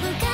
ぶか